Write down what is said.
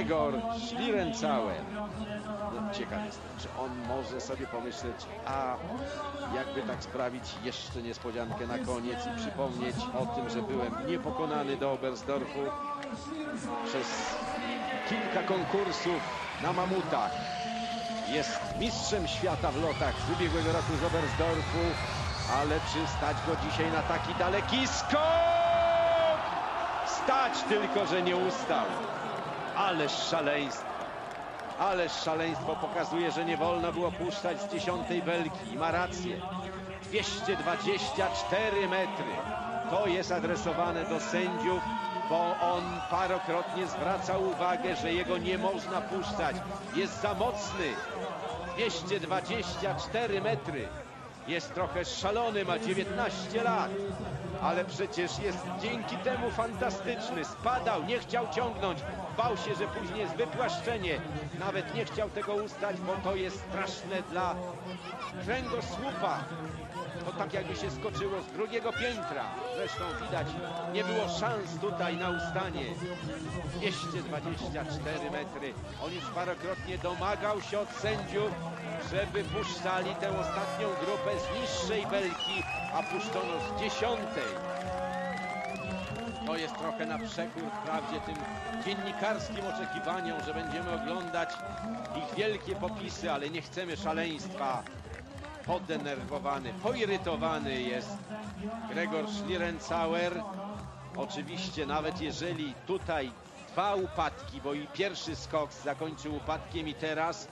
Gregor Schlierenzauer. No, ciekaw jestem, czy on może sobie pomyśleć, a jakby tak sprawić jeszcze niespodziankę na koniec i przypomnieć o tym, że byłem niepokonany do Oberstdorfu przez kilka konkursów na mamutach. Jest mistrzem świata w lotach z ubiegłego roku z Oberstdorfu, ale czy stać go dzisiaj na taki daleki skok? Stać tylko, że nie ustał. Ależ szaleństwo. Ależ szaleństwo pokazuje, że nie wolno było puszczać z dziesiątej belki. I ma rację. 224 metry. To jest adresowane do sędziów, bo on parokrotnie zwracał uwagę, że jego nie można puszczać. Jest za mocny. 224 metry. Jest trochę szalony, ma 19 lat. Ale przecież jest dzięki temu fantastyczny. Spadał, nie chciał ciągnąć. Bał się, że później jest wypłaszczenie. Nawet nie chciał tego ustać, bo to jest straszne dla kręgosłupa. To tak jakby się skoczyło z drugiego piętra. Zresztą widać, nie było szans tutaj na ustanie. 224 metry. On już parokrotnie domagał się od sędziów, żeby puszczali tę ostatnią grupę z niższej belki, a puszczono z dziesiątej. To jest trochę na przekór wprawdzie tym dziennikarskim oczekiwaniom, że będziemy oglądać ich wielkie popisy, ale nie chcemy szaleństwa. Podenerwowany, poirytowany jest Gregor Schlierenzauer. Oczywiście nawet jeżeli tutaj dwa upadki, bo i pierwszy skok zakończył upadkiem i teraz